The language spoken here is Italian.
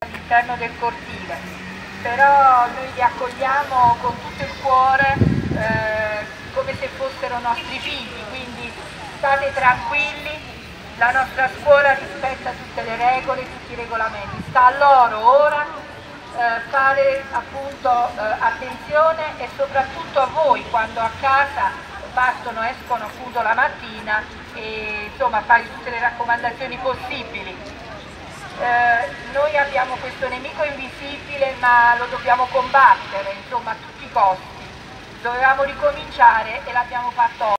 all'interno del cortile, però noi li accogliamo con tutto il cuore eh, come se fossero nostri figli, quindi state tranquilli, la nostra scuola rispetta tutte le regole, tutti i regolamenti, sta a loro ora eh, fare appunto eh, attenzione e soprattutto a voi quando a casa partono, escono appunto la mattina e insomma fare tutte le raccomandazioni possibili. Eh, noi abbiamo questo nemico invisibile ma lo dobbiamo combattere insomma a tutti i costi. Dovevamo ricominciare e l'abbiamo fatto oggi.